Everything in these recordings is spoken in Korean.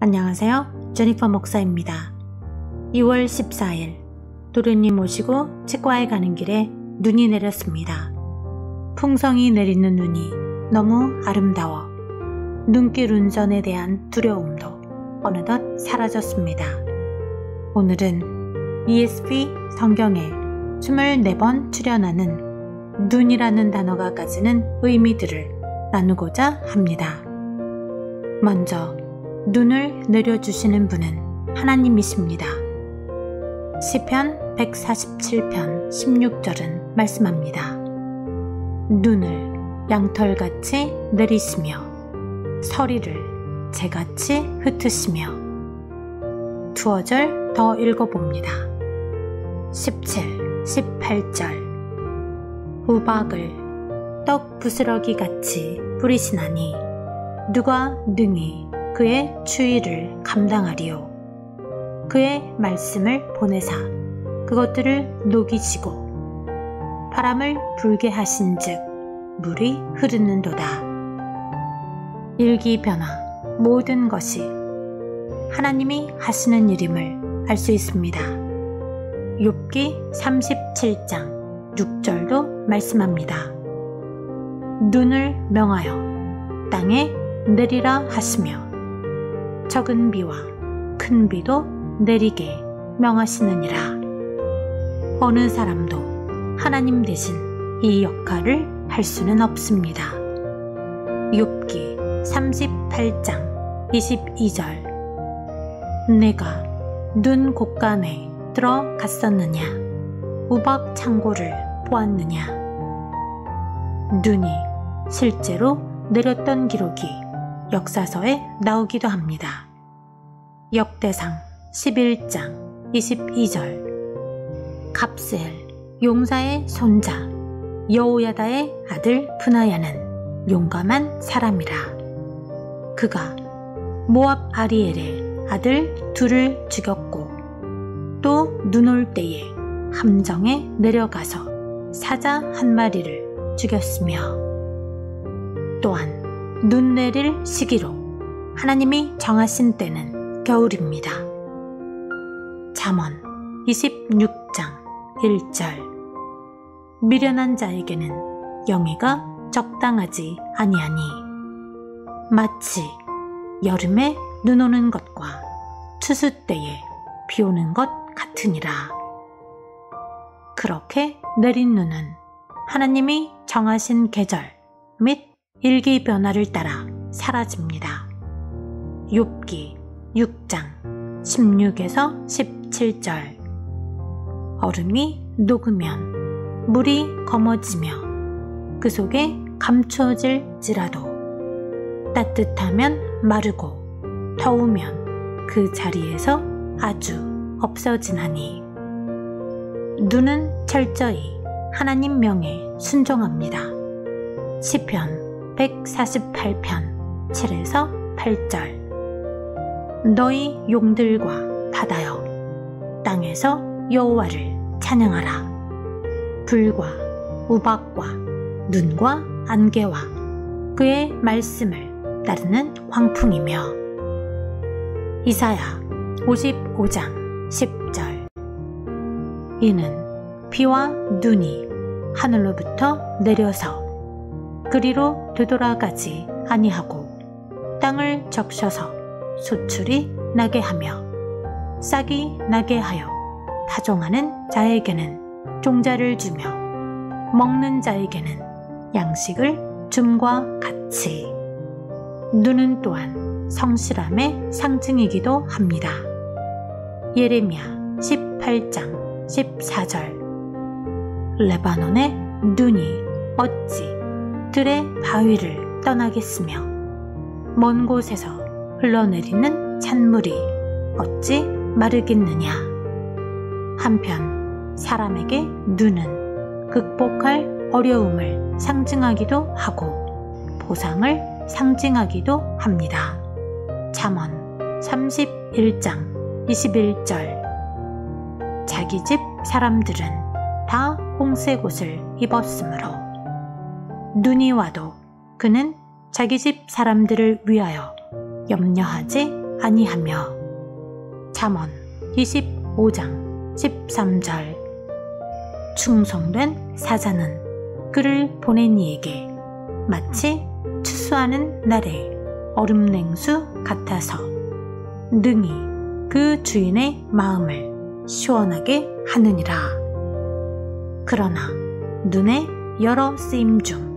안녕하세요. 제니퍼 목사입니다. 2월 14일 도련님 모시고 치과에 가는 길에 눈이 내렸습니다. 풍성이 내리는 눈이 너무 아름다워 눈길 운전에 대한 두려움도 어느덧 사라졌습니다. 오늘은 ESV 성경에 24번 출연하는 눈이라는 단어가 가지는 의미들을 나누고자 합니다. 먼저 눈을 내려주시는 분은 하나님이십니다. 시편 147편 16절은 말씀합니다. 눈을 양털같이 내리시며 서리를 재같이 흩으시며 두어 절 더 읽어봅니다. 17, 18절 우박을 떡 부스러기 같이 뿌리시나니 누가 능히 그의 추위를 감당하리요. 그의 말씀을 보내사 그것들을 녹이시고 바람을 불게 하신즉 물이 흐르는도다. 일기변화 모든 것이 하나님이 하시는 일임을 알 수 있습니다. 욥기 37장 6절도 말씀합니다. 눈을 명하여 땅에 내리라 하시며 적은 비와 큰 비도 내리게 명하시느니라. 어느 사람도 하나님 대신 이 역할을 할 수는 없습니다. 욥기 38장 22절 내가 눈 곳간에 들어갔었느냐 우박 창고를 보았느냐 눈이 실제로 내렸던 기록이 역사서에 나오기도 합니다. 역대상 11장 22절 갑스엘 용사의 손자 여호야다의 아들 푸나야는 용감한 사람이라 그가 모압 아리엘의 아들 둘을 죽였고 또 눈 올 때에 함정에 내려가서 사자 한 마리를 죽였으며 또한 눈 내릴 시기로 하나님이 정하신 때는 겨울입니다. 잠언 26장 1절 미련한 자에게는 영예가 적당하지 아니하니 마치 여름에 눈 오는 것과 추수 때에 비 오는 것 같으니라. 그렇게 내린 눈은 하나님이 정하신 계절 및 일기 변화를 따라 사라집니다. 욥기 6장 16에서 17절 얼음이 녹으면 물이 검어지며 그 속에 감추어질지라도 따뜻하면 마르고 더우면 그 자리에서 아주 없어지나니 눈은 철저히 하나님 명에 순종합니다. 시편 148편 7에서 8절. 너희 용들과 바다여 땅에서 여호와를 찬양하라. 불과 우박과 눈과 안개와 그의 말씀을 따르는 황풍이며. 이사야 55장 10절. 이는 비와 눈이 하늘로부터 내려서 그리로 되돌아가지 아니하고 땅을 적셔서 수출이 나게 하며 싹이 나게 하여 타종하는 자에게는 종자를 주며 먹는 자에게는 양식을 줌과 같이 눈은 또한 성실함의 상징이기도 합니다. 예레미야 18장 14절 레바논의 눈이 어찌 들의 바위를 떠나겠으며 먼 곳에서 흘러내리는 찬물이 어찌 마르겠느냐. 한편 사람에게 눈은 극복할 어려움을 상징하기도 하고 보상을 상징하기도 합니다. 잠언 31장 21절 자기 집 사람들은 다 홍색 옷을 입었으므로 눈이 와도 그는 자기 집 사람들을 위하여 염려하지 아니하며 잠언 25장 13절 충성된 사자는 그를 보낸 이에게 마치 추수하는 날의 얼음 냉수 같아서 능히 그 주인의 마음을 시원하게 하느니라. 그러나 눈의 여러 쓰임 중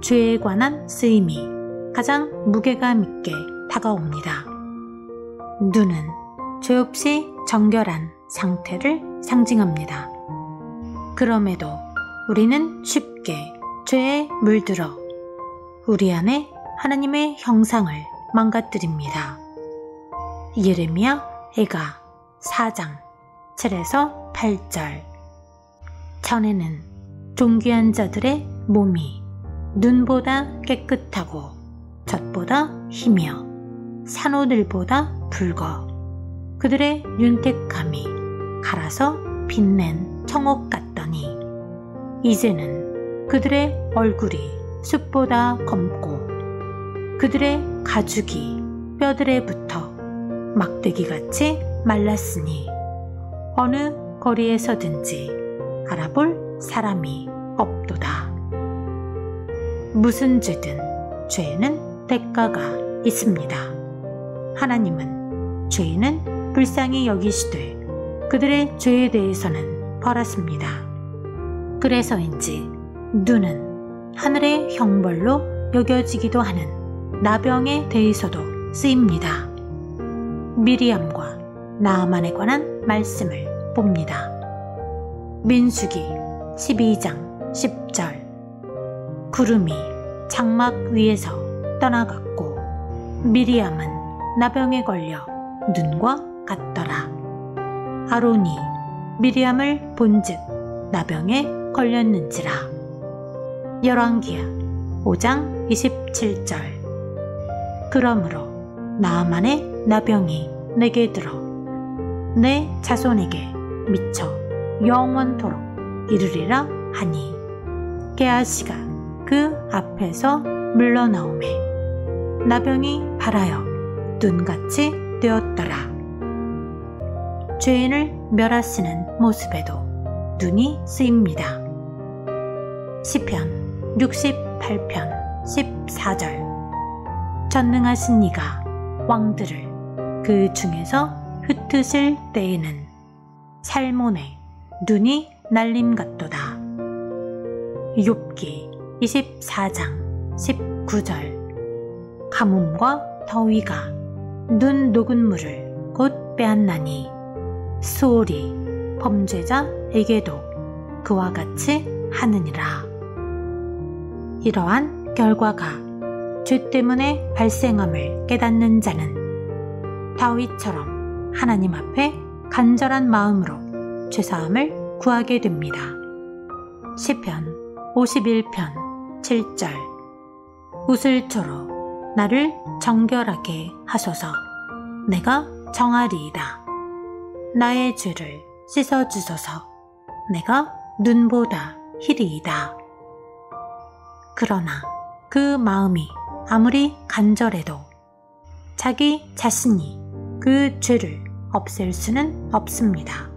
죄에 관한 쓰임이 가장 무게감 있게 다가옵니다. 눈은 죄 없이 정결한 상태를 상징합니다. 그럼에도 우리는 쉽게 죄에 물들어 우리 안에 하나님의 형상을 망가뜨립니다. 예레미야 애가 4장 7에서 8절 전에는 존귀한 자들의 몸이 눈보다 깨끗하고 젖보다 희며 산호들보다 붉어 그들의 윤택함이 갈아서 빛낸 청옥 같더니 이제는 그들의 얼굴이 숲보다 검고 그들의 가죽이 뼈들에 붙어 막대기같이 말랐으니 어느 거리에서든지 알아볼 사람이 없도다. 무슨 죄든 죄에는 대가가 있습니다. 하나님은 죄인은 불쌍히 여기시되 그들의 죄에 대해서는 벌하십니다. 그래서인지 눈은 하늘의 형벌로 여겨지기도 하는 나병에 대해서도 쓰입니다. 미리암과 나아만에 관한 말씀을 봅니다. 민수기 12장 10절 구름이 장막 위에서 떠나갔고 미리암은 나병에 걸려 눈과 같더라. 아론이 미리암을 본즉 나병에 걸렸는지라. 열왕기야 5장 27절 그러므로 나만의 나병이 내게 들어 내 자손에게 미쳐 영원토록 이르리라 하니 게하시가 그 앞에서 물러나오매 나병이 발하여 눈같이 되었더라. 죄인을 멸하시는 모습에도 눈이 쓰입니다. 시편 68편 14절 전능하신 이가 왕들을 그 중에서 흩으실 때에는 살몬에 눈이 날림 같도다. 욥기 24장 19절 가뭄과 더위가 눈 녹은 물을 곧 빼앗나니 수월이 범죄자에게도 그와 같이 하느니라. 이러한 결과가 죄 때문에 발생함을 깨닫는 자는 다윗처럼 하나님 앞에 간절한 마음으로 죄사함을 구하게 됩니다. 시편 51편 7절 우슬초로 나를 정결하게 하소서 내가 정하리이다. 나의 죄를 씻어주소서 내가 눈보다 희리이다. 그러나 그 마음이 아무리 간절해도 자기 자신이 그 죄를 없앨 수는 없습니다.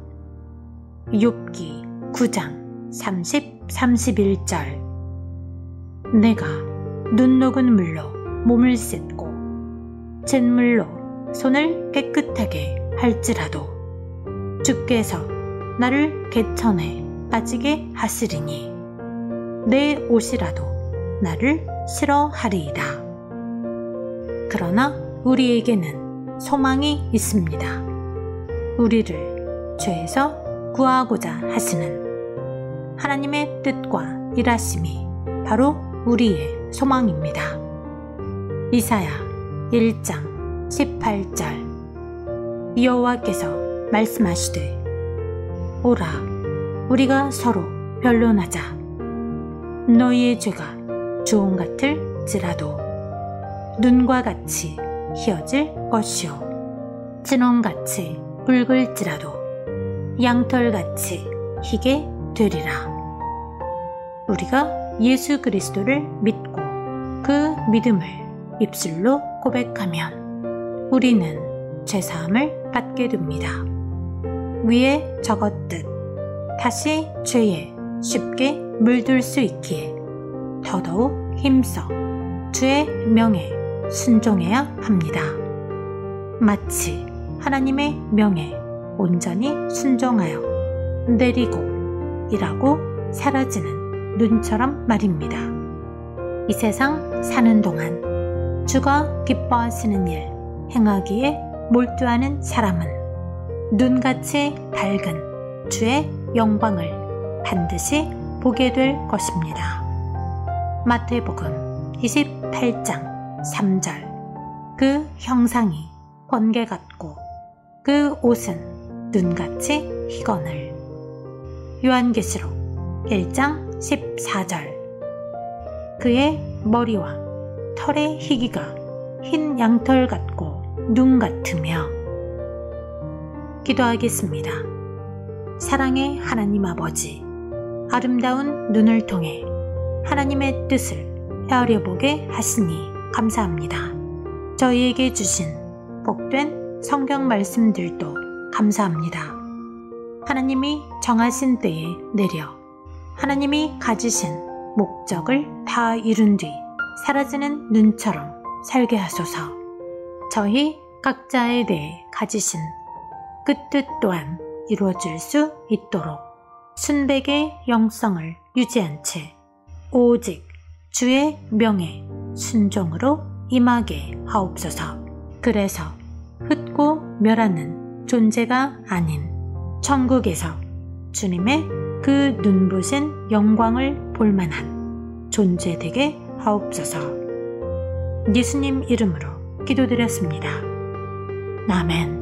욥기 9장 30, 31절 내가 눈 녹은 물로 몸을 씻고 잿물로 손을 깨끗하게 할지라도 주께서 나를 개천에 빠지게 하시리니 내 옷이라도 나를 싫어하리이다. 그러나 우리에게는 소망이 있습니다. 우리를 죄에서 구하고자 하시는 하나님의 뜻과 일하심이 바로 우리의 소망입니다. 이사야 1장 18절. 여호와께서 말씀하시되 오라 우리가 서로 변론하자. 너희의 죄가 주홍 같을지라도 눈과 같이 희어질 것이요. 진홍같이 붉을지라도 양털같이 희게 되리라. 우리가 예수 그리스도를 믿고 그 믿음을 입술로 고백하면 우리는 죄사함을 받게 됩니다. 위에 적었듯 다시 죄에 쉽게 물들 수 있기에 더더욱 힘써 주의 명에 순종해야 합니다. 마치 하나님의 명에 온전히 순종하여 내리고 일하고 사라지는 눈처럼 말입니다. 이 세상 사는 동안 주가 기뻐하시는 일 행하기에 몰두하는 사람은 눈같이 밝은 주의 영광을 반드시 보게 될 것입니다. 마태복음 28장 3절 그 형상이 번개 같고 그 옷은 눈같이 희거늘 요한계시록 1장 14절 그의 머리와 털의 희기가 흰 양털 같고 눈 같으며 기도하겠습니다. 사랑의 하나님 아버지 아름다운 눈을 통해 하나님의 뜻을 헤아려 보게 하시니 감사합니다. 저희에게 주신 복된 성경 말씀들도 감사합니다. 하나님이 정하신 때에 내려 하나님이 가지신 목적을 다 이룬 뒤 사라지는 눈처럼 살게 하소서. 저희 각자에 대해 가지신 그 뜻 또한 이루어질 수 있도록 순백의 영성을 유지한 채 오직 주의 명에 순종으로 임하게 하옵소서. 그래서 흩고 멸하는 존재가 아닌 천국에서 주님의 그 눈부신 영광을 볼만한 존재 되게 하옵소서. 예수님 이름으로 기도드렸습니다. 아멘.